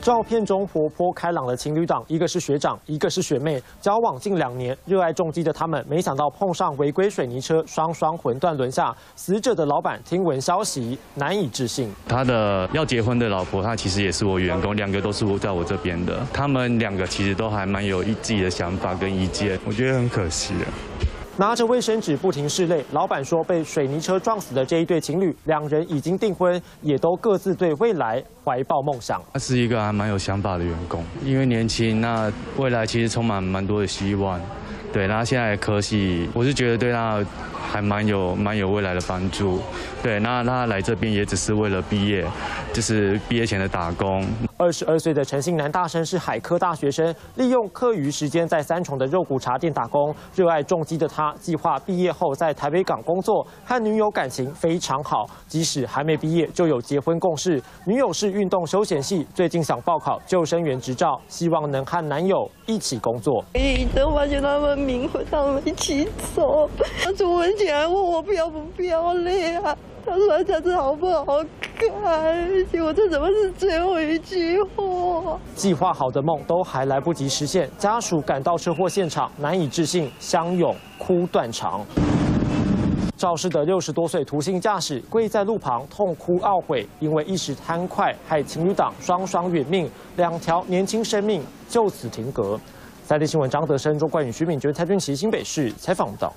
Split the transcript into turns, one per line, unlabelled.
照片中活泼开朗的情侣档，一个是学长，一个是学妹，交往近两年，热爱重机的他们，没想到碰上违规水泥车，双双魂断轮下。死者的老板听闻消息，难以置信。
他的要结婚的老婆，她其实也是我员工，两个都是我在我这边的。他们两个其实都还蛮有自己的想法跟意见，我觉得很可惜
拿着卫生纸不停拭泪，老板说被水泥车撞死的这一对情侣，两人已经订婚，也都各自对未来怀抱梦想。
他是一个还蛮有想法的员工，因为年轻，那未来其实充满蛮多的希望。对，那现在科系，我是觉得对他。还蛮有蛮有未来的帮助，对，那他来这边也只是为了毕业，就是毕业前的打工。
二十二岁的陈姓男大生是海科大学生，利用课余时间在三重的肉骨茶店打工。热爱重机的他，计划毕业后在台北港工作，和女友感情非常好，即使还没毕业就有结婚共识。女友是运动休闲系，最近想报考救生员执照，希望能和男友一起工作。
一等发现他们明和他们一起走，他出门前还问我漂不漂亮，他说他这好不好看，结果这怎么是最后一句话？
计划好的梦都还来不及实现，家属赶到车祸现场，难以置信，相拥哭断肠。肇事的六十多岁涂姓驾驶跪在路旁痛哭懊悔，因为一时贪快害情侣档双双殒命，两条年轻生命就此停格。在地新闻张德生、周冠宇、徐敏娟、蔡俊奇新北市采访到。